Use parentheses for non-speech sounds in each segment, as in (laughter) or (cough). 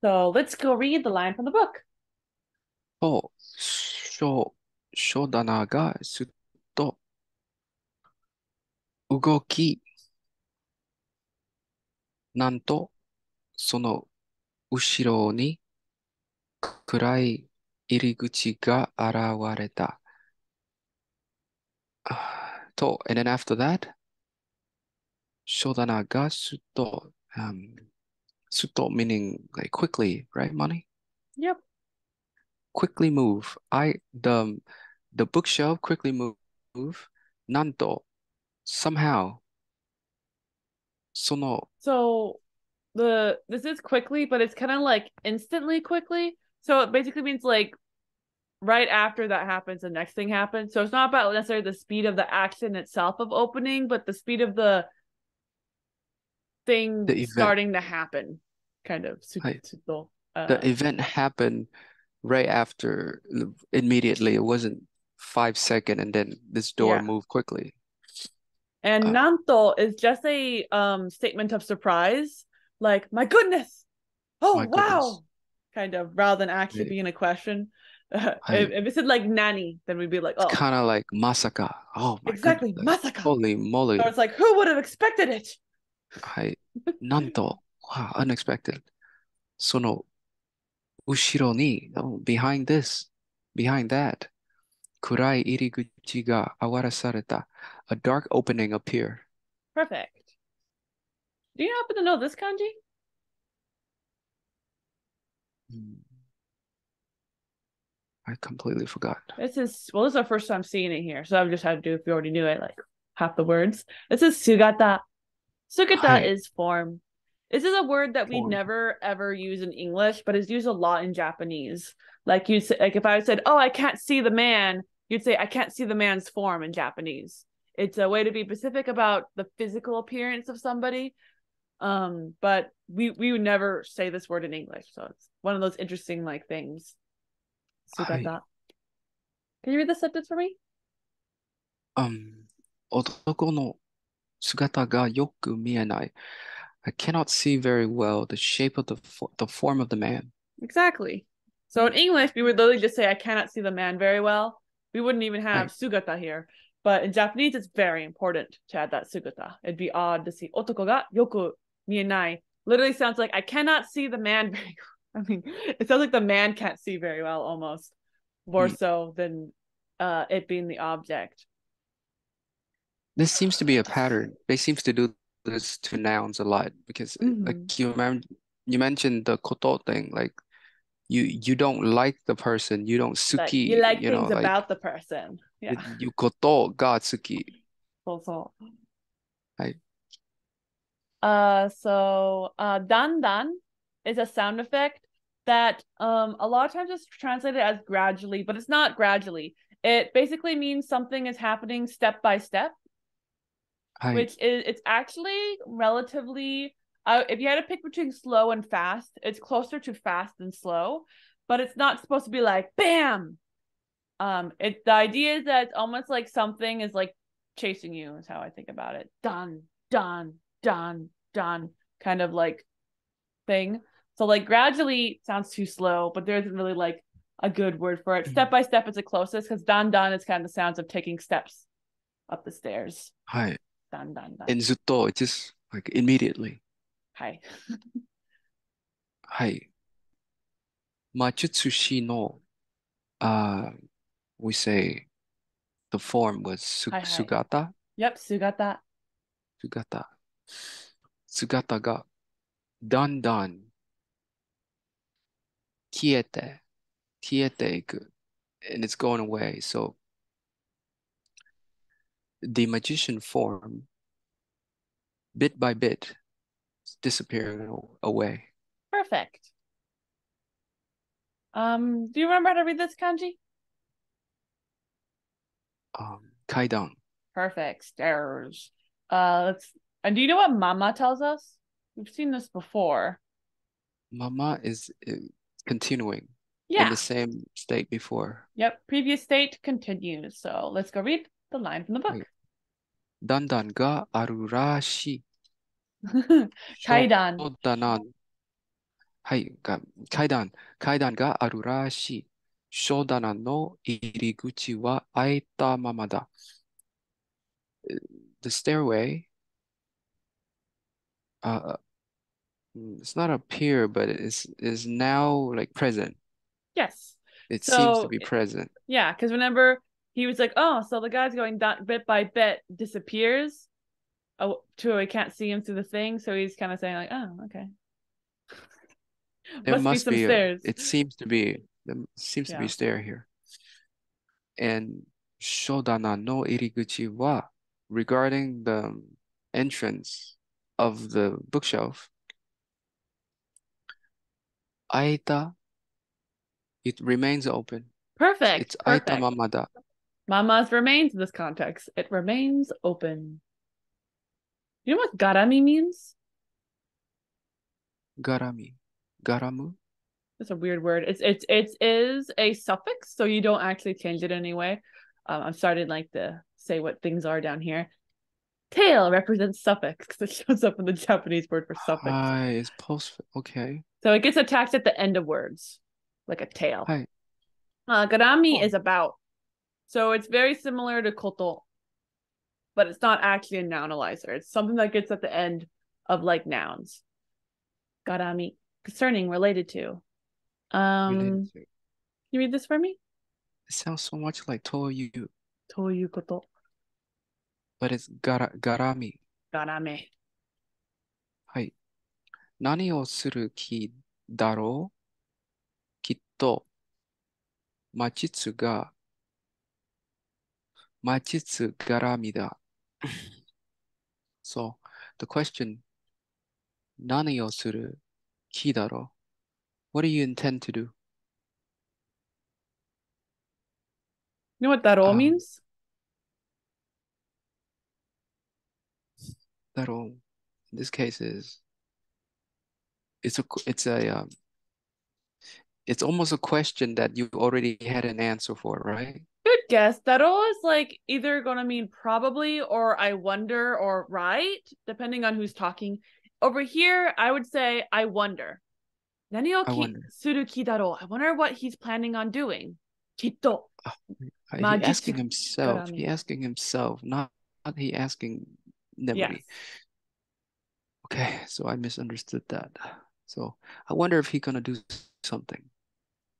So let's go read the line from the book. と、書、書棚がすっと動き、なんと、その後ろに暗い入り口が現れた。あと、and then after that, 書棚がすっと、um, Suto meaning like quickly, right, Money? Yep. Quickly move. I the the bookshelf quickly move. Nanto somehow. So no. So the this is quickly, but it's kind of like instantly quickly. So it basically means like right after that happens, the next thing happens. So it's not about necessarily the speed of the action itself of opening, but the speed of the thing The event. starting to happen, kind of. Uh, the event happened right after immediately. It wasn't five second and then this door Yeah. moved quickly. And Uh, nanto is just a um statement of surprise, like my goodness, oh My wow, goodness. kind of rather than actually Right. being a question. (laughs) if, I- if it said like nanny, then we'd be like, oh, kind of like masaka. Oh my exactly, goodness. Masaka. holy moly. So it's like, who would have expected it? はい。なんと、wow, unexpected. その後ろに、oh, behind this, behind that, 暗い入り口が現らされた。A dark opening appear. Perfect. Do you happen to know this kanji? Hmm. I completely forgot. This is well, this is our first time seeing it here, so I've just had to do if you already knew it, like half the words. This is sugata. Sugata Hi. is form. This is a word that we never ever use in English, but is used a lot in Japanese. Like you say, like if I said, "Oh, I can't see the man," you'd say, "I can't see the man's form" in Japanese. It's a way to be specific about the physical appearance of somebody. Um, but we we would never say this word in English, so it's one of those interesting like things. Sugata. Can you read the sentence for me? Um, 男の姿がよく見えない。I cannot see very well the shape of the fo- the form of the man. Exactly. So in English, we would literally just say, I cannot see the man very well. We wouldn't even have Right. sugata here. But in Japanese, it's very important to add that sugata. It'd be odd to see otoko ga yoku mienai. Literally sounds like I cannot see the man very (laughs) I mean, it sounds like the man can't see very well almost. More Mm. so than uh it being the object. This seems to be a pattern. They seems to do this to nouns a lot because uh, mm-hmm. like you remember, you mentioned the koto thing, like you you don't like the person, you don't suki. Like you like you things know, about like, the person. Yeah. You koto ga suki. So Right. Uh so uh dan dan is a sound effect that um a lot of times is translated as gradually, but it's not gradually. It basically means something is happening step by step. はい。which is it's actually relatively. Uh, if you had to pick between slow and fast, it's closer to fast than slow, but it's not supposed to be like bam. Um, it the idea is that it's almost like something is like chasing you is how I think about it. Done, done, done, done, kind of like thing. So like gradually sounds too slow, but there isn't really like a good word for it. Mhm. Step by step is the closest because dan dan is kind of the sounds of taking steps up the stairs. はい。 Dan dan dan. And ずっと it's just like immediately. Hi. はい。魔術師の、uh, we say the form was すはいはい姿 Yep, sugata. 姿姿がだんだん消えて消えていく and it's going away so the magician form bit by bit is disappearing away Perfect. Um, do you remember how to read this kanji? um 階段 Perfect. Stairs. Uh, let's. And do you know what Mama tells us? We've seen this before. mama is uh, continuing in Yeah. the same state before Yep. Previous state continues. So let's go read the line from the book. だんだんがあるらしい 階段。そうだな。 はい、が、階段、階段があるらしい。書棚の入り口は開いたままだ。The stairway, uh, mm, it's not up here, but it's is now like present. Yes. It seems to So, be present. Yeah, because whenever he was like, oh, so the guy's going that bit by bit disappears. Oh, to we can't see him through the thing, so he's kind of saying like, oh, okay. there must, must be, be stairs. It seems to be there seems yeah. to be a stair here. And Shodana no iriguchi wa regarding the entrance of the bookshelf. Aita, it remains open. Perfect. It's Perfect. Aita Mamada. Mama's remains in this context. It remains open. You know what garami means? Garami. Garamu? That's a weird word. It's it's it is a suffix, so you don't actually change it anyway. Um, I'm starting like to say what things are down here. Tail represents suffix because it shows up in the Japanese word for suffix. Hi, is post okay. So it gets attached at the end of words, like a tail. Hi. Uh, garami oh. is about So it's very similar to koto, but it's not actually a nounalizer. It's something that gets at the end of like nouns. Garami, concerning, related to. Um, Related to- you read this for me? It sounds so much like toyu, ということ。 but it's がら、絡み。garame. はい。何をする気だろうきっと、魔術が、 마치스가랍니다. so the question 나는 여수를 What do you intend to do? You know what that all um, means? That all, in this case, is it's a it's a um, it's almost a question that you already had an answer for, right? Guess. Daro is like either going to mean probably or I wonder or right, depending on who's talking. Over here, I would say I wonder. Nani o I ki wonder. suru ki daro. I wonder what he's planning on doing. Kitto. Uh, He asking himself, he asking himself, not, not he asking Nemuri. Yes. Okay, so I misunderstood that. So I wonder if he gonna do something.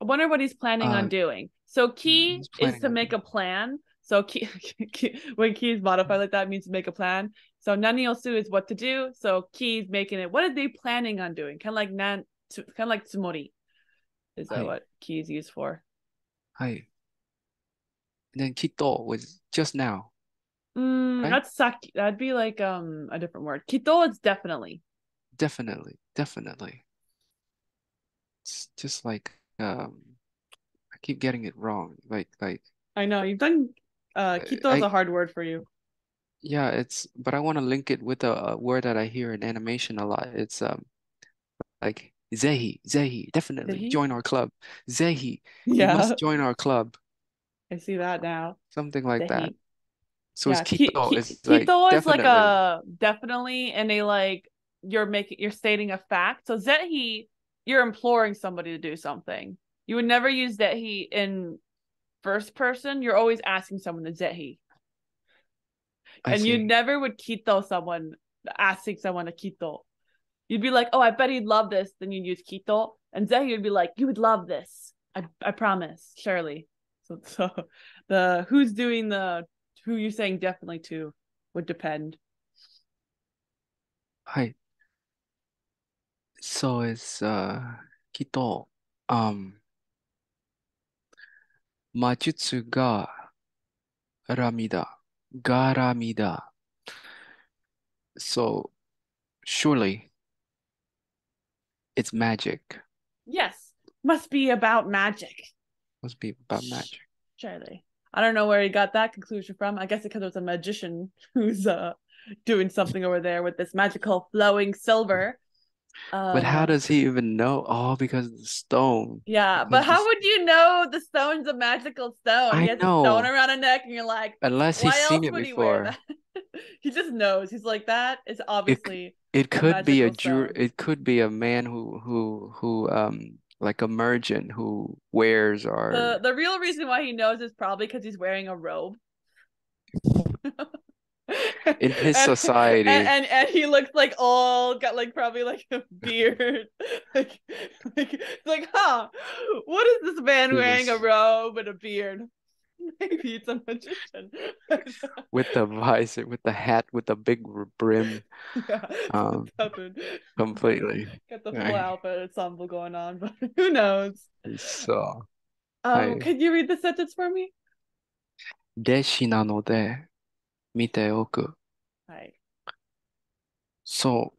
I wonder what he's planning Uh, on doing. So key is to make a plan. So key, (laughs) key when key is modified like that means to make a plan. So nani osu is what to do. So key is making it. What are they planning on doing? Kind of like nan, kind of like tsumori is that what key is used for. Hi. And then Kito was just now. Mm, Right? That's saki. That'd be like um a different word. Kito is definitely. Definitely, definitely. It's just like um keep getting it wrong. Like like I know you've done. Uh, kito is a hard word for you. yeah, it's but I want to link it with a, a word that I hear in animation a lot. It's um like Zehi, Zehi, definitely Zehi? join our club. Zehi, you Yeah, must join our club. I see that now. Something like that. Zehi. So yeah, it's Kito ki- is like Kito is like definitely. a definitely and a like you're making you're stating a fact. So zehi, you're imploring somebody to do something. You would never use zehi in first person. You're always asking someone to zehi. I and you never would kito someone asking someone to kito. You'd be like, "Oh, I bet he'd love this." Then you'd use kito, and zehi would be like, "You would love this. I I promise, surely." So (laughs) so the who's doing the who you're saying definitely to would depend. Hi. So it's uh Kito. Um Majutsu ga ramida. Ga ramida. So surely it's magic. Yes. Must be about magic. Must be about magic. Surely. I don't know where he got that conclusion from. I guess because it was a magician (laughs) who's uh doing something over there with this magical flowing silver. But how Uh, does he even know? Oh, because of the stone. yeah, but how would you know the stone's a magical stone? I he has a stone around a neck, and you're like, Unless he's seen it would he before. (laughs) he just knows. He's like, that is obviously It could be a Jew, it could be a man who who who um like a merchant who wears the the real reason why he knows is probably because he's wearing a robe in his And- society. and, and and he looks like all got like probably like a beard (laughs) like like like huh what is this man He wearing a was- robe and a beard (laughs) maybe it's a magician (laughs) with the visor, with the hat, with the big r- brim, yeah um, covered. completely. got the full Right. outfit ensemble going on but who knows So, um Right. could you read the sentence for me 弟子なので 見ておく。はいそ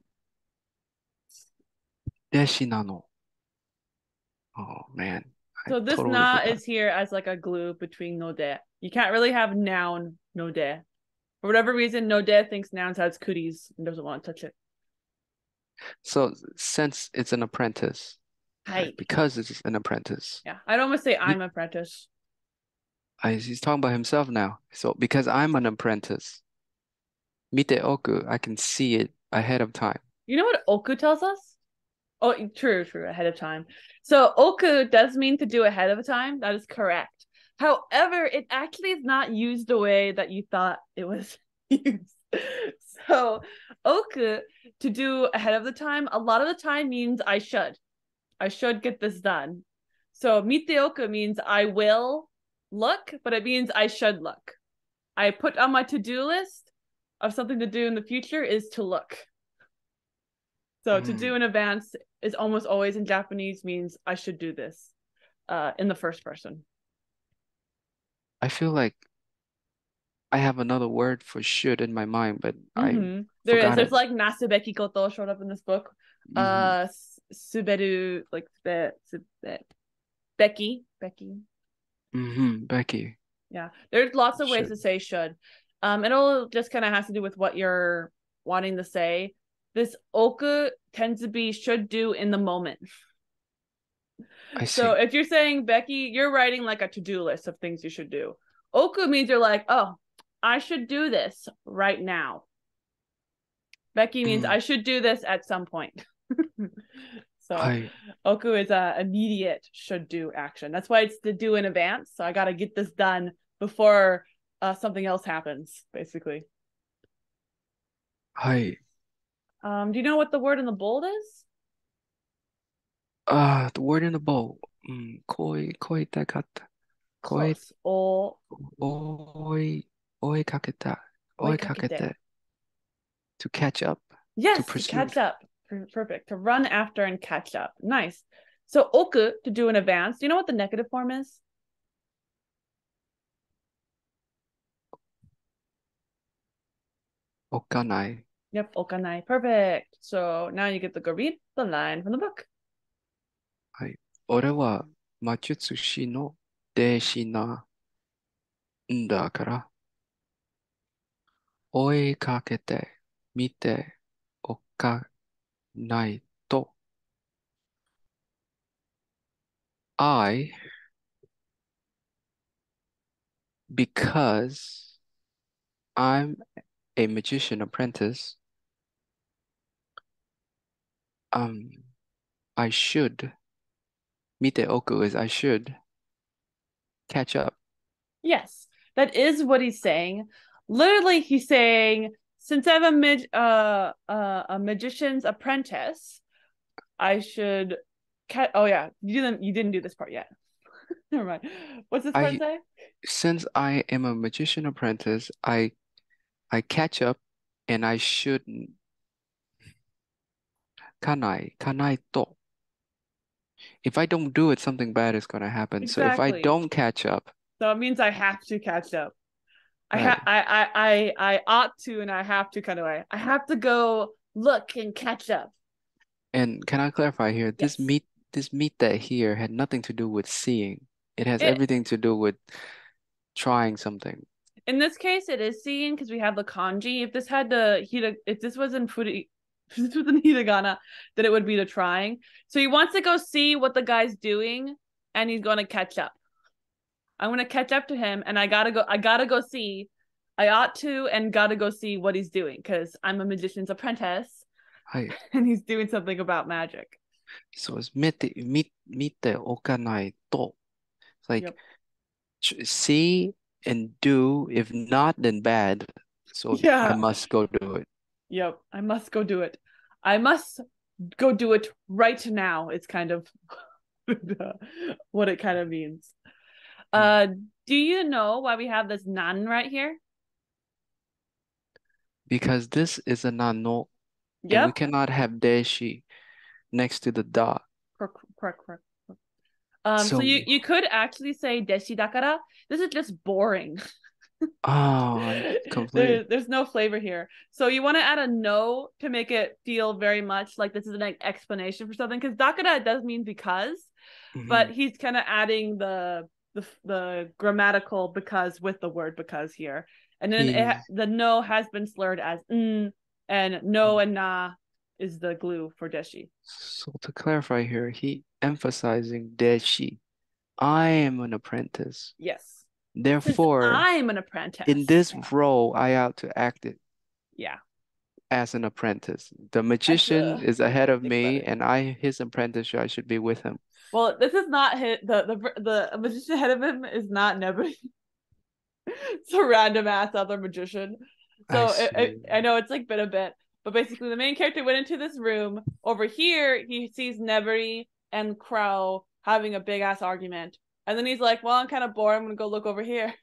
う。弟子なの。Oh man. I So this totally na forgot. is here as like a glue between no de. You can't really have noun no de. For whatever reason, no de thinks nouns has cooties and doesn't want to touch it. So since it's an apprentice, Hi. because it's an apprentice, Yeah. I'd almost say I'm apprentice. I, he's talking about himself now. So because I'm an apprentice, mite oku, I can see it ahead of time. You know what oku tells us? Oh, true, true, ahead of time. So oku does mean to do ahead of time. That is correct. However, it actually is not used the way that you thought it was (laughs) used. So oku to do ahead of the time, a lot of the time means I should. I should get this done. So miteoku means I will look, but it means I should look. I put on my to-do list of something to do in the future is to look. So to Mm. do in advance is almost always in Japanese means I should do this uh in the first person. I feel like I have another word for should in my mind, but I Mhm. There is there's it. like nasubeki koto showed up in this book. Mhm. Uh suberu like sube, sube, Becky, Becky. Mhm, Becky. Yeah. There's lots of ways Should. to say should. Um it all just kind of has to do with what you're wanting to say. This oku tends to be should do in the moment. I see. So if you're saying Becky, you're writing like a to-do list of things you should do. Oku means you're like, oh, I should do this right now. Becky means Mm. I should do this at some point. (laughs) so I Oku is a immediate should do action. That's why it's to do in advance. So I got to get this done before uh, something else happens, basically. Hi. Um, do you know what the word in the bold is? uh the word in the bowl. Mm, koi koi takata. Koi. O oi oi kaketa. Oi kakete. To catch up. Yes, to pursue. catch up. Perfect. To run after and catch up. Nice. So oku to do in advance. Do you know what the negative form is? Okanai. Yep, okanai. Perfect. So now you get to go read the line from the book. Hi. Ore wa machutsushi no deshi na nda kara. Oe mite okanai naito. I because I'm a magician apprentice. Um, I should. Mite oku is I should catch up. Yes, that is what he's saying. Literally, he's saying since I'm a mag- uh, uh, a magician's apprentice, I should. Ca- oh yeah, you didn't. You didn't do this part yet. (laughs) Never mind. What's this part I- say? Since I am a magician apprentice, I I catch up and I shouldn't. Kanai, kanai to. If I don't do it, something bad is gonna happen. So if I don't catch up, So it means I have to catch up. I ha- I, I I I ought to and I have to kind of way. I have to go look and catch up. and can I clarify here? This Yes. meet this meet that here had nothing to do with seeing. It has It- everything to do with trying something. In this case, it is seeing because we have the kanji. If this had the he, if this was in furi, (laughs) with the hiragana, then it would be the trying. So he wants to go see what the guy's doing, and he's going to catch up. I want to catch up to him and I gotta go I gotta go see I ought to and gotta go see what he's doing because I'm a magician's apprentice. Hi. (laughs) And he's doing something about magic. So it's mete meet mite okanai to. Like yep. see and do. If not, then bad. So yeah. I must go do it. Yep. I must go do it. I must go do it right now. It's kind of (laughs) what it kind of means. Uh, do you know why we have this nan right here? Because this is a nano, and we cannot have deshi next to the da. Correct, correct, correct. Um, so, So- you you could actually say deshi dakara. This is just boring. Oh, (laughs) there, completely. there's no flavor here. So you want to add a no to make it feel very much like this is an explanation for something because dakara does mean because, but he's kind of adding the the the grammatical because with the word because here, and then it hmm. the no has been slurred as n, and no hmm. and na is the glue for deshi. So to clarify here, he emphasizing deshi. I am an apprentice. Yes. Therefore, (laughs) I'm an apprentice. in this role, I ought to act it yeah, as an apprentice. The magician a is ahead of me, and I, his apprentice, I should be with him. well, this is not his, the the the magician ahead of him is not Nebby. it's a random ass other magician. So I it, it. I know it's like been a bit, but basically the main character went into this room. Over here, he sees Nebbery and Crow having a big ass argument, and then he's like, "Well, I'm kind of bored. I'm gonna go look over here."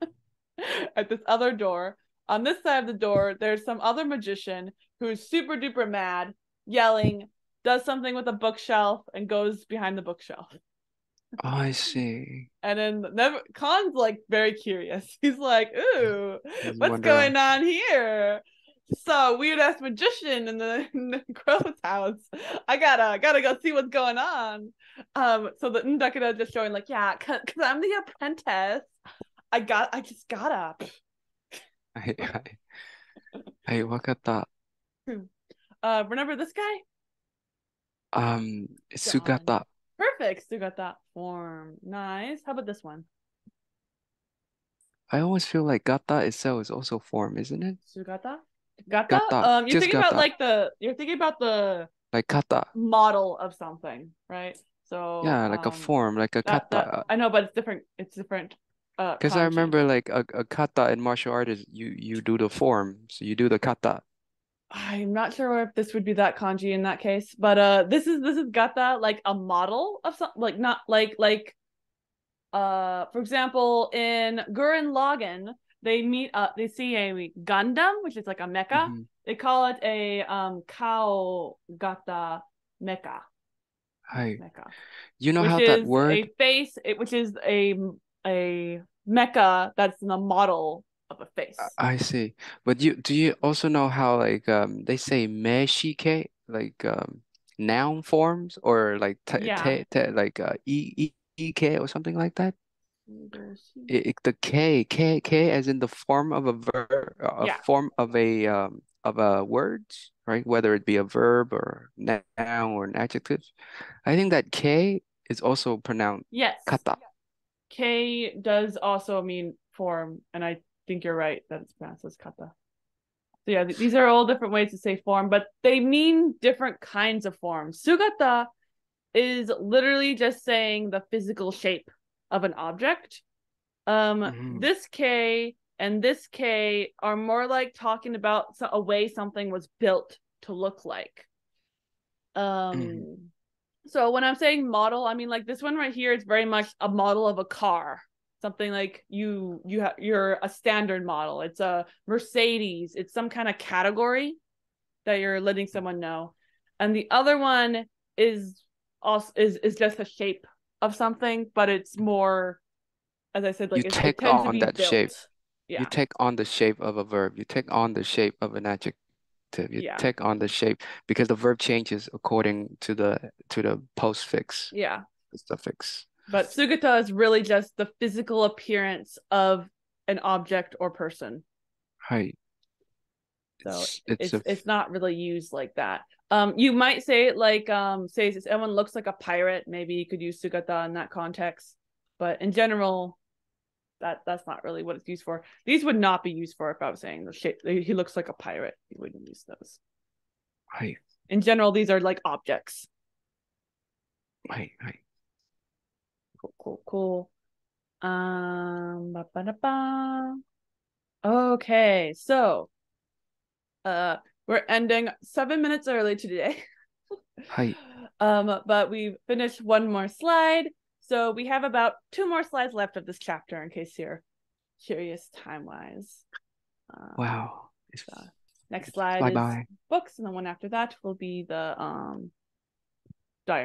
(laughs) At this other door. On this side of the door, there's some other magician who's super duper mad, yelling, does something with a bookshelf, and goes behind the bookshelf. I see. And then never Khan's like very curious. (laughs) He's like, "Ooh, what's wondering- going on here?" So weird ass magician in the, (laughs) in the crow's house. I gotta gotta go see what's going on. Um, so the Ndakura just showing like, yeah, cause, cause I'm the apprentice. I got I just got up. は(laughs) いはい。はい、わかった。 Uh, remember this guy? Um, Sugata. Perfect. Still got that form. Nice. How about this one? I always feel like gata itself is also form, isn't it? Sugata? Gata? Gata, Um, you're just thinking about gata. like the you're thinking about the Like kata. model of something, right? So Yeah, like a um, form, like a that- that- kata. I know, but it's different. It's different. uh, Because I remember like a, a kata in martial art is you you do the form, so you do the kata. I'm not sure if this would be that kanji in that case, but uh, this is this is gata like a model of something, like not like like, uh, for example, in Gurren Lagann, they meet uh they see a Gundam, which is like a mecha. Mhm. They call it a um cow gata mecha Hi. mecha, You know how that word a face, it, which is a a mecha that's the model of a face. I see. But you do you also know how like um they say meshike like um noun forms or like te, Yeah. te, te, like uh e, e or something like that? It, it- the K K K as in the form of a verb a Yeah. form of a um of a word right? Whether it be a verb or noun or an adjective. I think that K is also pronounced Yes. kata. K does also mean form, and I think you're right that it's pronounced as kata. So yeah, th- these are all different ways to say form, but they mean different kinds of forms. Sugata is literally just saying the physical shape of an object. Um, Mhm. this K and this K are more like talking about a way something was built to look like. Um, so when I'm saying model, I mean like this one right here is very much a model of a car. Something like you you have you're a standard model. It's a Mercedes. It's some kind of category that you're letting someone know. And the other one is also is is just a shape of something, but it's more as I said, like You take tends to on be that shape. built. Yeah. You take on the shape of a verb. You take on the shape of an adjective. You Yeah. take on the shape because the verb changes according to the to the postfix, yeah. the suffix. But Sugata is really just the physical appearance of an object or person. はい。So It's it's it's it's, not really used like that. Um, you might say like um, say someone looks like a pirate, maybe you could use sugata in that context. But in general, that that's not really what it's used for. These would not be used for if I was saying the shape. He looks like a pirate. He wouldn't use those. Right. In general, these are like objects. Right. Right. Cool. Cool. Cool. Um. Ba-ba-da-ba. Okay. So, uh, we're ending seven minutes early today. (laughs) Hi. Um, but we've finished one more slide so we have about two more slides left of this chapter in case you're curious time wise. Um, Wow. uh, next slide Bye is books, and the one after that will be the um diary.